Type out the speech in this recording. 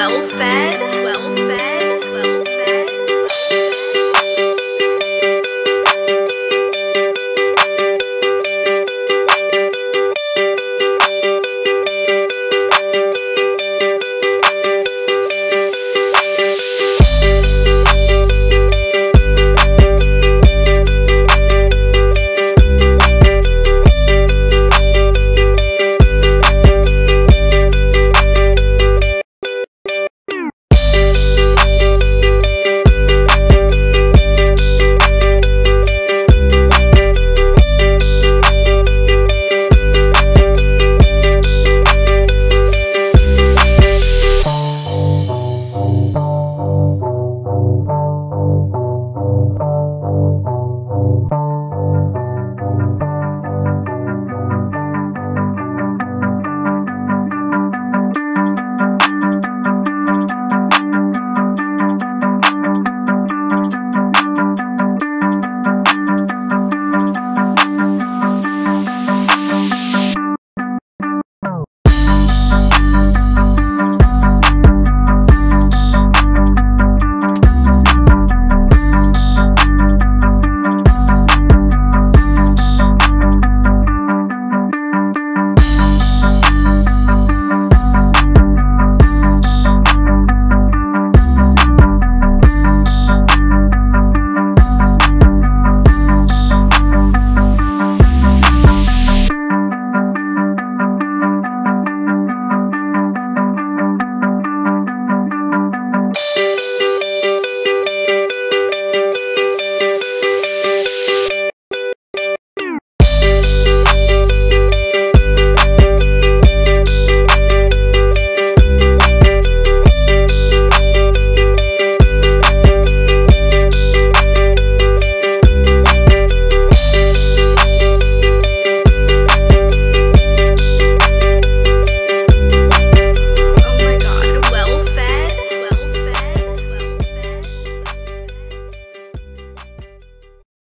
well fed, well fed.